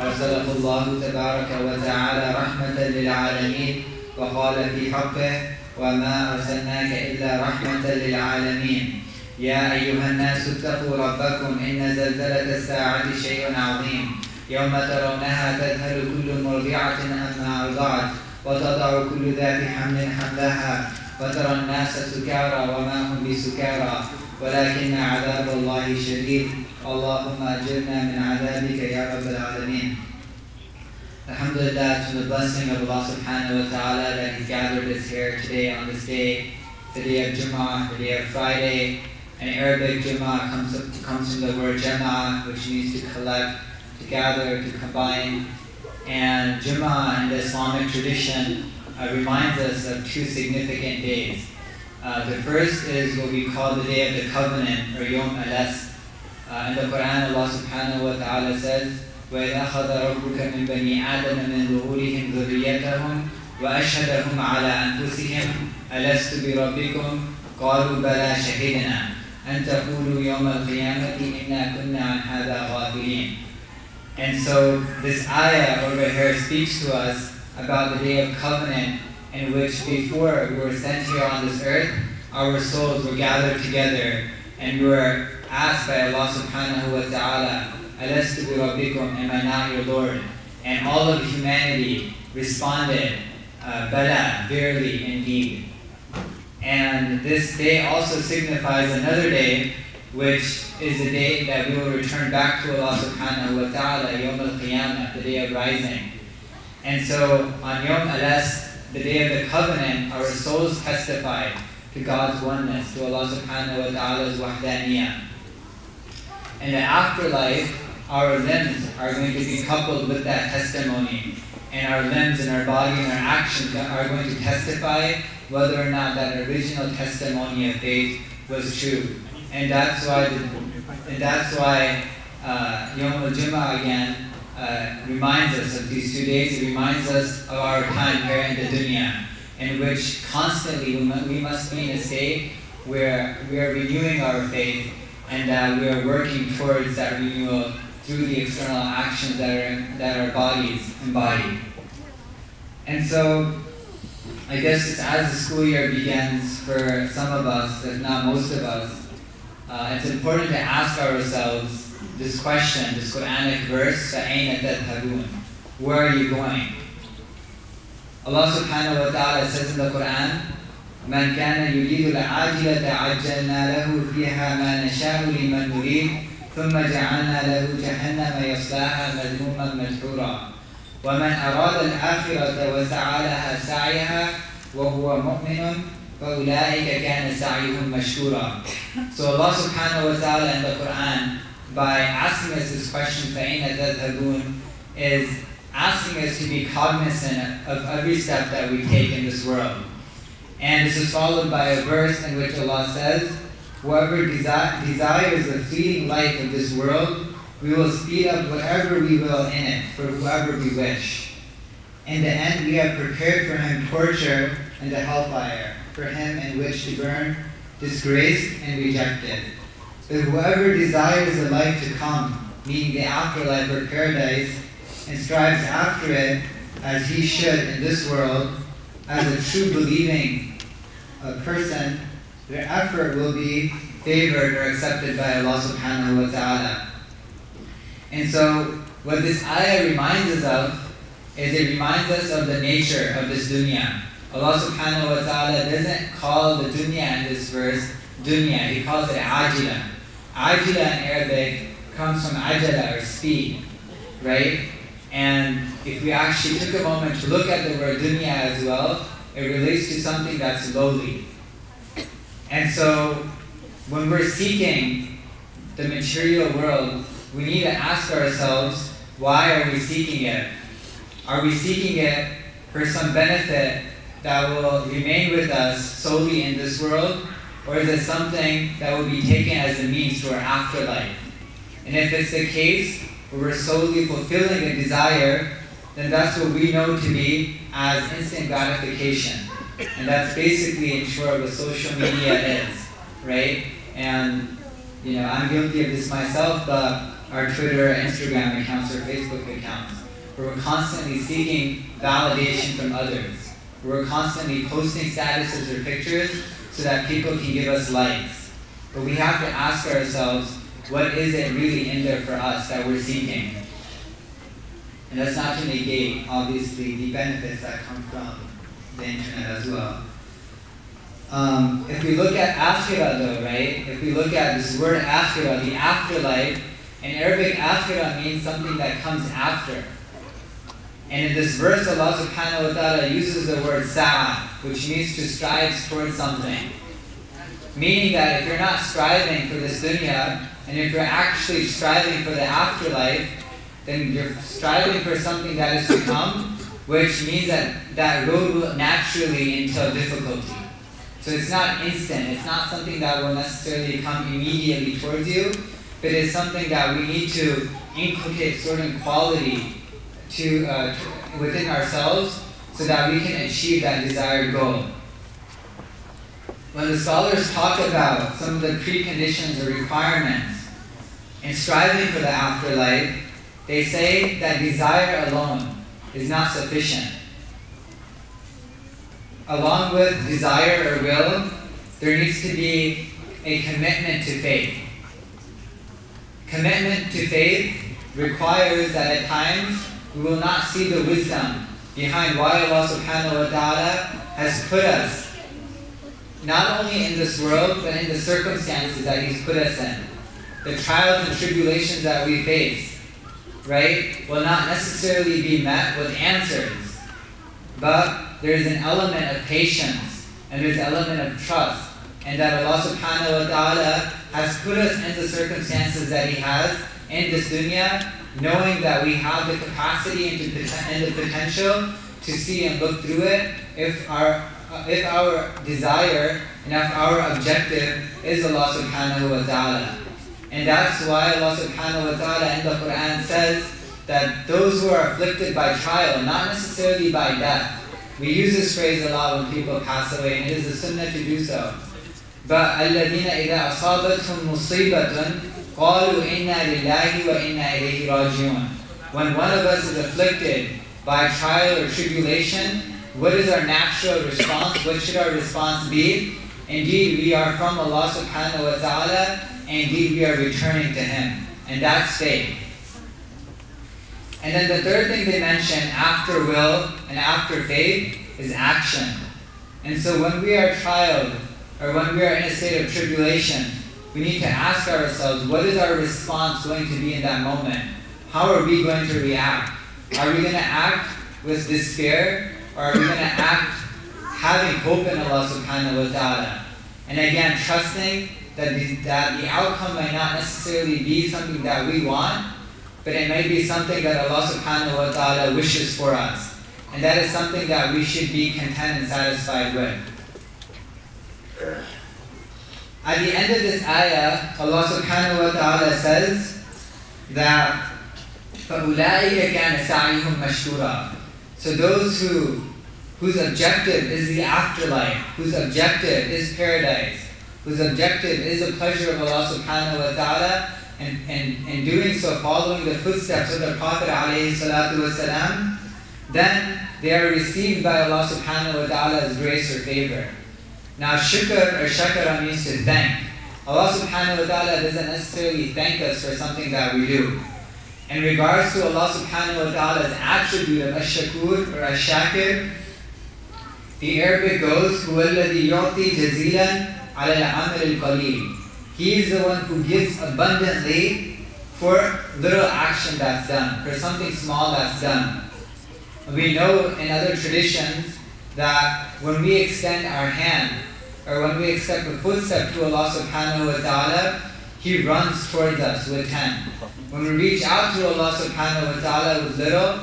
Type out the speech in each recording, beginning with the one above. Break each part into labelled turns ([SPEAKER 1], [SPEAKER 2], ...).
[SPEAKER 1] أرسله الله تبارك وتعالى رحمة للعالمين وقال في حقه وما أرسلناك إلا رحمة للعالمين. يا أيها الناس اتقوا ربكم إن زلزلة الساعة شيء عظيم. يوم ترونها تذهل كل مرضعة أما أرضعت وتضع كل ذات حمل حملها وترى الناس سكارى وما هم بسكارى. ولكن عذاب الله شديد اللهم أجرنا من عذابك يا رب العالمين Alhamdulillah, to the blessing of Allah subhanahu wa ta'ala that He's gathered us here today on this day, the day of Jummah, the day of Friday. In Arabic, Jummah comes, comes from the word Jama'ah, which means to collect, to gather, to combine. And Jummah in the Islamic tradition uh, reminds us of two significant days. Uh, the first is what we call the Day of the Covenant, or Yom Alas. Uh, in the Quran, Allah subhanahu wa ta'ala says, وإذ أخذ ربك من بني آدم من ظهورهم ذريتهم وأشهدهم على أنفسهم ألست بربكم قالوا بلى شهدنا أن تقولوا يوم القيامة إنا كنا عن هذا غافلين And so this ayah over here speaks to us about the day of covenant in which before we were sent here on this earth, our souls were gathered together and we were asked by Allah subhanahu wa ta'ala Alastu bi rabbikum, am I not your Lord? And all of humanity responded, uh, Bala, verily, indeed. And this day also signifies another day, which is the day that we will return back to Allah subhanahu wa ta'ala, Yom al-Qiyamah, the day of rising. And so on Yom Alas, the day of the covenant, our souls testify to God's oneness, to Allah subhanahu wa ta'ala's wahdaniyah. In the afterlife, our limbs are going to be coupled with that testimony. And our limbs and our body and our actions are going to testify whether or not that original testimony of faith was true. And that's why, the, and that's why uh, Yom al-Jummah again uh, reminds us of these two days. It reminds us of our time here in the dunya, in which constantly we must be in a state where we are renewing our faith and we are working towards that renewal through the external actions that, are, that our bodies embody. And so, I guess as the school year begins for some of us, if not most of us, uh, it's important to ask ourselves this question, this Quranic verse, فَأَيْنَ تَذْهَبُونَ Where are you going? Allah subhanahu wa ta'ala says in the Quran, من كان يريد العاجلة عجلنا له فيها ما نشاء لمن نريد ثم جعلنا له جهنم يصلاها مذموما مدحورا ومن أراد الآخرة وسعى لها سعيها وهو مؤمن فأولئك كان سعيهم مشكورا So Allah subhanahu wa ta'ala in the Quran by asking us this question, is asking us to be cognizant of every step that we take in this world. And this is followed by a verse in which Allah says, Whoever desi- desires the fleeting life of this world, we will speed up whatever we will in it for whoever we wish. In the end, we have prepared for him torture and the hellfire, for him in which to burn, disgraced and rejected. But whoever desires the life to come, meaning the afterlife or paradise, and strives after it as he should in this world, as a true believing uh, person, their effort will be favored or accepted by Allah subhanahu wa ta'ala. And so, what this ayah reminds us of is it reminds us of the nature of this dunya. Allah subhanahu wa ta'ala doesn't call the dunya in this verse dunya, He calls it ajila. Ajila in Arabic comes from ajala or speed, right? And if we actually took a moment to look at the word dunya as well, it relates to something that's lowly. And so, when we're seeking the material world, we need to ask ourselves, why are we seeking it? Are we seeking it for some benefit that will remain with us solely in this world, or is it something that will be taken as a means to our afterlife? And if it's the case where we're solely fulfilling a desire, then that's what we know to be as instant gratification. And that's basically, in short, what social media is, right? And, you know, I'm guilty of this myself, but our Twitter, Instagram accounts, or Facebook accounts, where we're constantly seeking validation from others. We're constantly posting statuses or pictures so that people can give us likes. But we have to ask ourselves, what is it really in there for us that we're seeking? And that's not to negate, obviously, the benefits that come from the internet as well. Um, if we look at akhirah though, right? If we look at this word akhirah, the afterlife, in Arabic akhirah means something that comes after. And in this verse, Allah subhanahu wa ta'ala uses the word sa'a, which means to strive towards something. Meaning that if you're not striving for this dunya, and if you're actually striving for the afterlife, then you're striving for something that is to come, which means that that road will naturally entail difficulty. So it's not instant, it's not something that will necessarily come immediately towards you, but it's something that we need to inculcate certain quality to, uh, to within ourselves so that we can achieve that desired goal. When the scholars talk about some of the preconditions or requirements in striving for the afterlife, they say that desire alone is not sufficient. Along with desire or will, there needs to be a commitment to faith. Commitment to faith requires that at times we will not see the wisdom behind why Allah subhanahu wa ta'ala has put us not only in this world, but in the circumstances that He's put us in. The trials and tribulations that we face, right, will not necessarily be met with answers. But there's an element of patience and there's an element of trust. And that Allah subhanahu wa ta'ala has put us in the circumstances that He has in this dunya knowing that we have the capacity and, and the potential to see and look through it if our if our desire and if our objective is Allah subhanahu wa ta'ala. And that's why Allah subhanahu wa ta'ala in the Quran says that those who are afflicted by trial, not necessarily by death. We use this phrase a lot when people pass away, and it is a sunnah to do so. But الَّذِينَ إِذَا أَصَابَتْهُمْ مُصِيبَةٌ قالوا إنا لله وإنا إليه راجعون. When one of us is afflicted by trial or tribulation, what is our natural response? What should our response be? Indeed, we are from Allah subhanahu wa ta'ala, and indeed we are returning to Him. And that's faith. And then the third thing they mention after will and after faith is action. And so when we are trialed, or when we are in a state of tribulation, we need to ask ourselves what is our response going to be in that moment? How are we going to react? Are we going to act with despair or are we going to act having hope in Allah subhanahu wa ta'ala? And again, trusting that the, that the outcome might not necessarily be something that we want, but it may be something that Allah subhanahu wa ta'ala wishes for us. And that is something that we should be content and satisfied with. At the end of this ayah, Allah subhanahu wa ta'ala says that فَأُولَٰئِكَ كَانَ سَعْيُهُمْ مَشْكُورًا So those who whose objective is the afterlife, whose objective is paradise, whose objective is the pleasure of Allah subhanahu wa ta'ala, and, and, and doing so, following the footsteps of the Prophet alayhi salatu wasalam, then they are received by Allah subhanahu wa ta'ala's grace or favor. Now, shukr or shakara means to thank. Allah subhanahu wa ta'ala doesn't necessarily thank us for something that we do. In regards to Allah subhanahu wa ta'ala's attribute of ash-shakur or ash-shakir, the Arabic goes, هُوَ الَّذِي يُعْطِي جَزِيلًا عَلَى الْعَمَلِ الْقَلِيلِ He is the one who gives abundantly for little action that's done, for something small that's done. We know in other traditions that when we extend our hand or when we accept a footstep to Allah subhanahu wa ta'ala, He runs towards us with ten. When we reach out to Allah subhanahu wa ta'ala with little,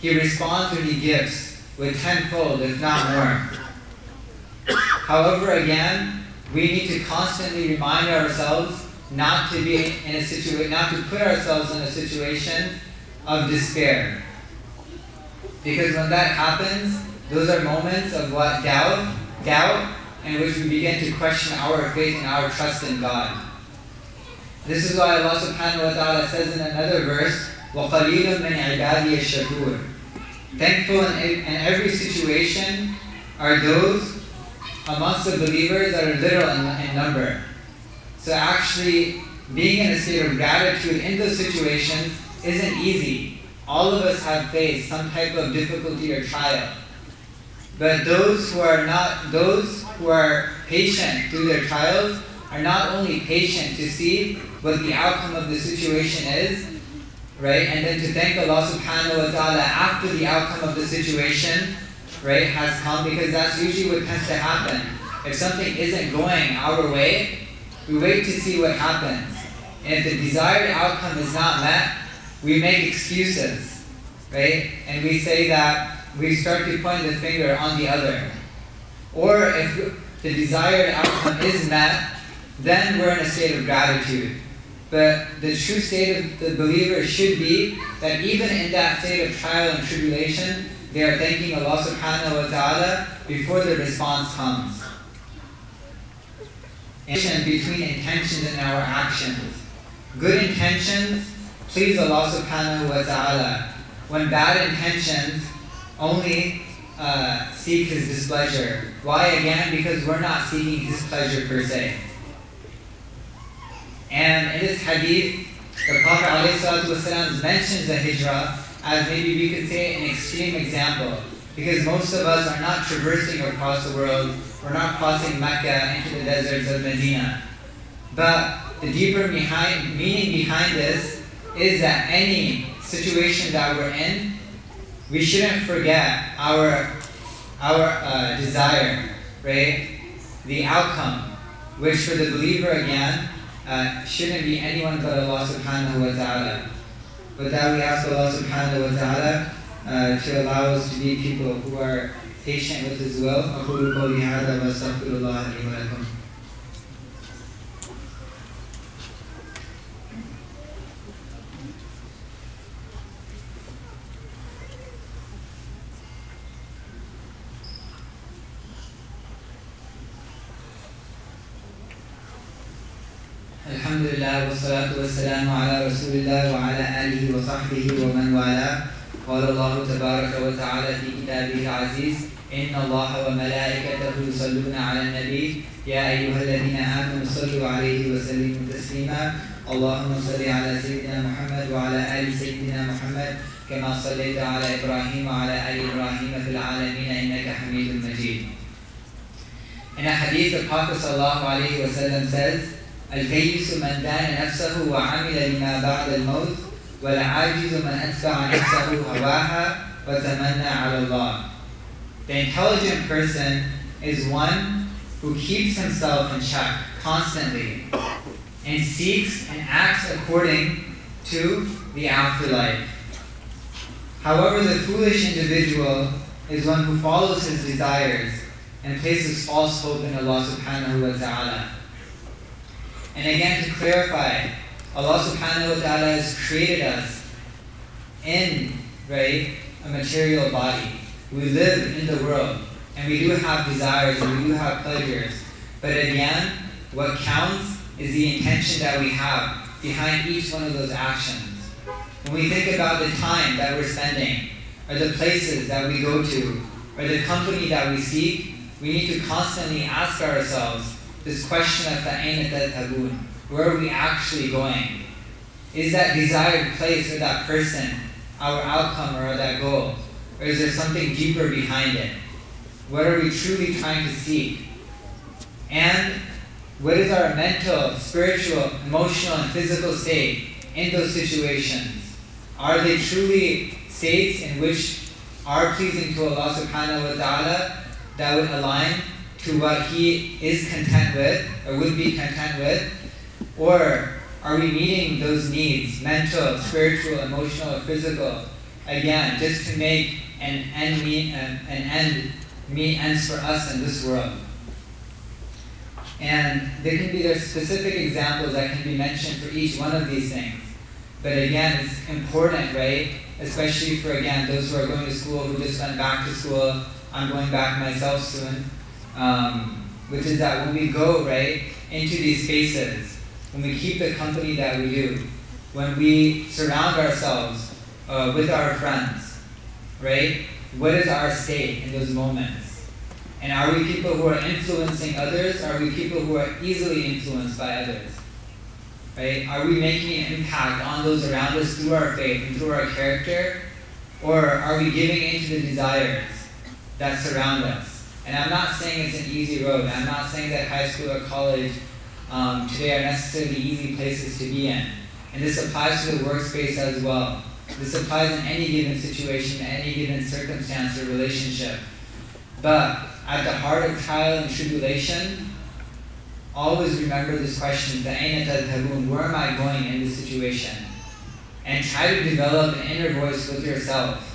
[SPEAKER 1] He responds when He gives with tenfold, if not more. However, again, we need to constantly remind ourselves not to be in a situation, not to put ourselves in a situation of despair. Because when that happens, those are moments of what doubt, doubt, in which we begin to question our faith and our trust in God. This is why Allah subhanahu wa ta'ala says in another verse, وَقَلِيلٌ مِنْ عِبَادِيَ الشَّكُورِ Thankful in, in every situation are those amongst the believers that are little in, in number. So actually, being in a state of gratitude in those situations isn't easy. All of us have faced some type of difficulty or trial. But those who are not, those who are patient through their trials are not only patient to see what the outcome of the situation is, right? And then to thank Allah subhanahu wa ta'ala after the outcome of the situation, right, has come because that's usually what tends to happen. If something isn't going our way, we wait to see what happens. And if the desired outcome is not met, we make excuses, right? And we say that we start to point the finger on the other. Or if the desired outcome is met, then we're in a state of gratitude. But the true state of the believer should be that even in that state of trial and tribulation, they are thanking Allah subhanahu wa ta'ala before the response comes. And between intentions and our actions. Good intentions please Allah subhanahu wa ta'ala. When bad intentions only uh, seek His displeasure. Why again? Because we're not seeking His pleasure per se. And in this hadith, the Prophet ﷺ mentions the hijrah as maybe we could say an extreme example. Because most of us are not traversing across the world, we're not crossing Mecca into the deserts of Medina. But the deeper behind, meaning behind this is that any situation that we're in, we shouldn't forget our, our uh, desire, right? The outcome, which for the believer again, uh, shouldn't be anyone but Allah subhanahu wa ta'ala. But that, we ask Allah subhanahu wa ta'ala uh, to allow us to be people who are patient with His will. رسول الله وعلى آله وصحبه ومن والاه قال الله تبارك وتعالى في كتابه العزيز إن الله وملائكته يصلون على النبي يا أيها الذين آمنوا صلوا عليه وسلموا تسليما اللهم صل على سيدنا محمد وعلى آل سيدنا محمد كما صليت على إبراهيم وعلى آل إبراهيم في العالمين إنك حميد مجيد In a hadith, the Prophet ﷺ says, الكيس من دان نفسه وعمل لما بعد الموت والعاجز من أتبع نفسه هواها وتمنى على الله. The intelligent person is one who keeps himself in check constantly and seeks and acts according to the afterlife. However, the foolish individual is one who follows his desires and places false hope in Allah subhanahu wa ta'ala. And again, to clarify, Allah subhanahu wa ta'ala has created us in, right, a material body. We live in the world, and we do have desires, and we do have pleasures. But again, what counts is the intention that we have behind each one of those actions. When we think about the time that we're spending, or the places that we go to, or the company that we seek, we need to constantly ask ourselves, this question of tabun. Where are we actually going? Is that desired place or that person our outcome or that goal? Or is there something deeper behind it? What are we truly trying to seek? And what is our mental, spiritual, emotional, and physical state in those situations? Are they truly states in which are pleasing to Allah subhanahu wa ta'ala that would align to what he is content with or would be content with? Or are we meeting those needs, mental, spiritual, emotional, or physical, again, just to make an end meet, an, um, an end meet ends for us in this world? And there can be there's specific examples that can be mentioned for each one of these things. But again, it's important, right? Especially for again those who are going to school, who just went back to school. I'm going back myself soon. Um, which is that when we go right into these spaces, when we keep the company that we do, when we surround ourselves uh, with our friends, right? What is our state in those moments? And are we people who are influencing others? Are we people who are easily influenced by others? Right? Are we making an impact on those around us through our faith and through our character? Or are we giving into the desires that surround us? And I'm not saying it's an easy road. I'm not saying that high school or college um, today are necessarily easy places to be in. And this applies to the workspace as well. This applies in any given situation, any given circumstance or relationship. But at the heart of trial and tribulation, always remember this question, where am I going in this situation? And try to develop an inner voice with yourself.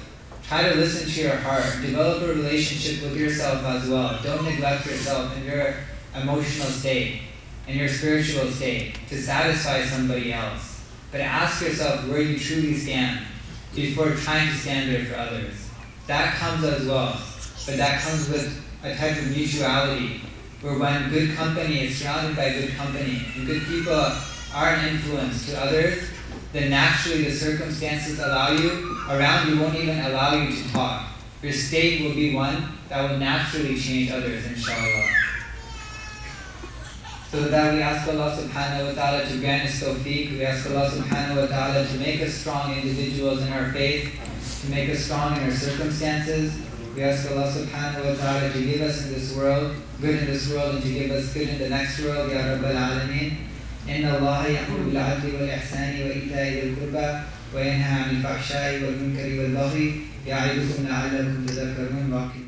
[SPEAKER 1] Try to listen to your heart. Develop a relationship with yourself as well. Don't neglect yourself in your emotional state, in your spiritual state, to satisfy somebody else. But ask yourself where you truly stand before trying to stand there for others. That comes as well. But that comes with a type of mutuality where when good company is surrounded by good company and good people are an influence to others, then naturally the circumstances allow you, around you won't even allow you to talk. Your state will be one that will naturally change others, inshallah. So with that we ask Allah subhanahu wa ta'ala to grant us tawfiq. We ask Allah subhanahu wa ta'ala to make us strong individuals in our faith, to make us strong in our circumstances. We ask Allah subhanahu wa ta'ala to give us in this world, good in this world, and to give us good in the next world, Ya Rabbal Alameen. إن الله يأمر بالعدل والإحسان وإيتاء ذي القربى وينهى عن الفحشاء والمنكر والبغي يعظكم لعلكم تذكرون واقيموا